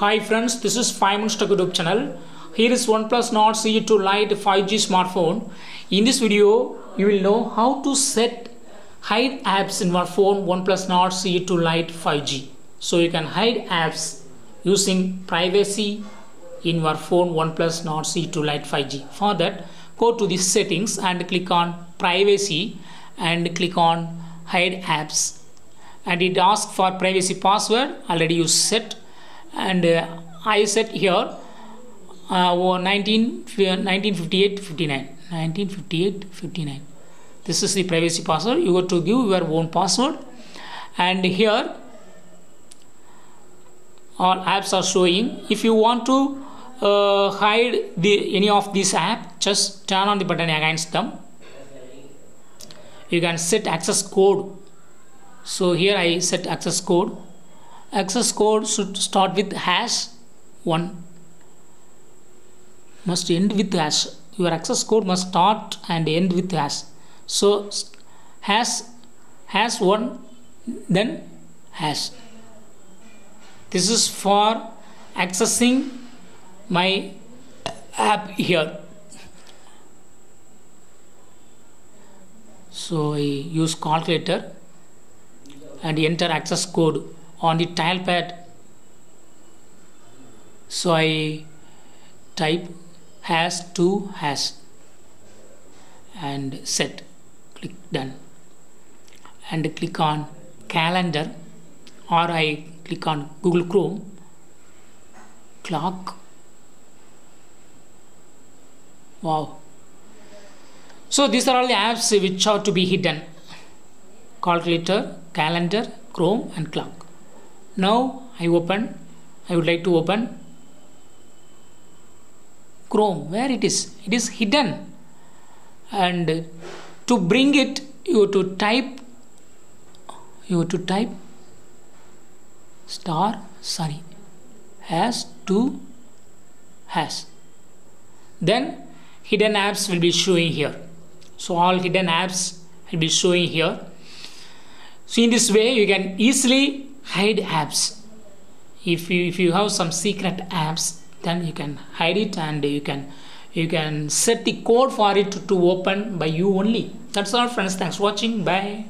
Hi friends, this is 5 minutes Tech YouTube channel. Here is OnePlus Nord CE2 Lite 5G smartphone. In this video, you will know how to set hide apps in your phone OnePlus Nord CE2 Lite 5G. So you can hide apps using privacy in your phone OnePlus Nord CE2 Lite 5G. For that, go to the settings and click on privacy and click on hide apps and it asks for privacy password already you set and uh, I set here uh, 19, 1958 59 1958 59 this is the privacy password. You got to give your own password. And here all apps are showing. If you want to uh, hide the any of these app just turn on the button against them. You can set access code. So here I set access code access code should start with hash 1 must end with hash. Your access code must start and end with hash. So hash hash 1 then hash. This is for accessing my app here. So I use calculator and enter access code on the dial pad. So I type hash 2 hash and set. Click done. And click on calendar or I click on Google Chrome. Clock. Wow. So these are all the apps which are to be hidden. Calculator calendar chrome and clock now i open i would like to open chrome. Where it is? It is hidden. And to bring it you to type you have to type star sorry has to has then hidden apps will be showing here. So all hidden apps will be showing here. So in this way you can easily hide apps. If you if you have some secret apps then you can hide it and you can you can set the code for it to to open by you only. That's all friends. Thanks for watching. Bye